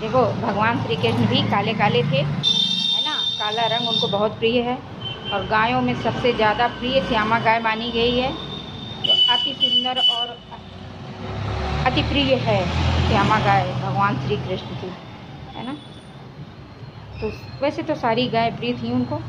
देखो, भगवान श्री कृष्ण भी काले काले थे, है ना? काला रंग उनको बहुत प्रिय है और गायों में सबसे ज़्यादा प्रिय श्यामा गाय मानी गई है। जो अति सुंदर और अति प्रिय है श्यामा गाय, भगवान श्री कृष्ण की, है ना? तो वैसे तो सारी गाय प्रिय थी उनको।